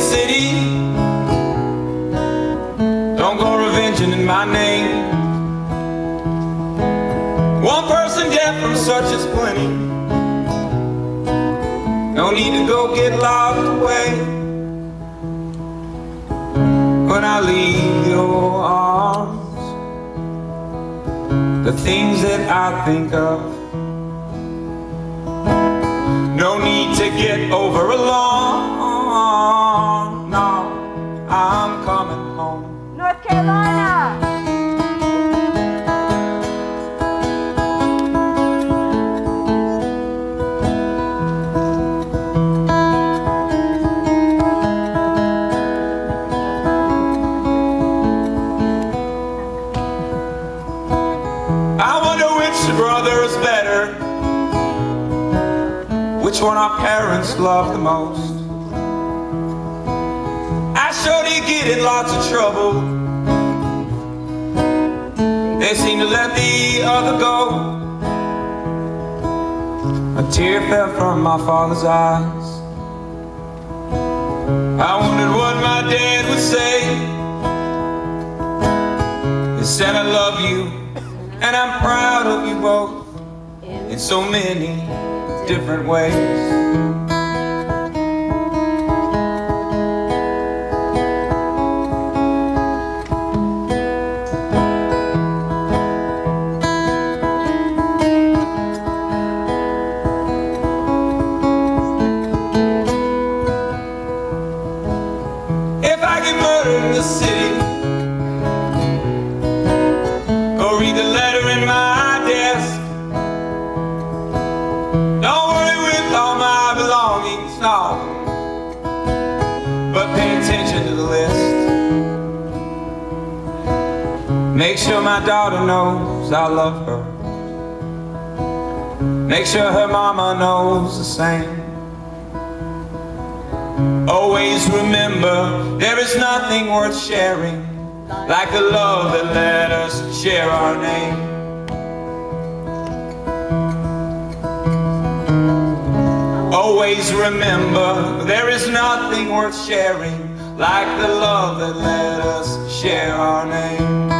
city. Don't go revenging in my name. One person dead from such is plenty. No need to go get locked away. When I leave your arms, the things that I think of. No need to get over alone. No, I'm coming home. North Carolina. Which one our parents love the most. I sure did get in lots of trouble. They seem to let the other go. A tear fell from my father's eyes. I wondered what my dad would say. He said, I love you, and I'm proud of you so many different ways. If I get murdered in the city, But pay attention to the list. Make sure my daughter knows I love her. Make sure her mama knows the same. Always remember there is nothing worth sharing like the love that let us share our name. Always remember there is nothing worth sharing like the love that let us share our name.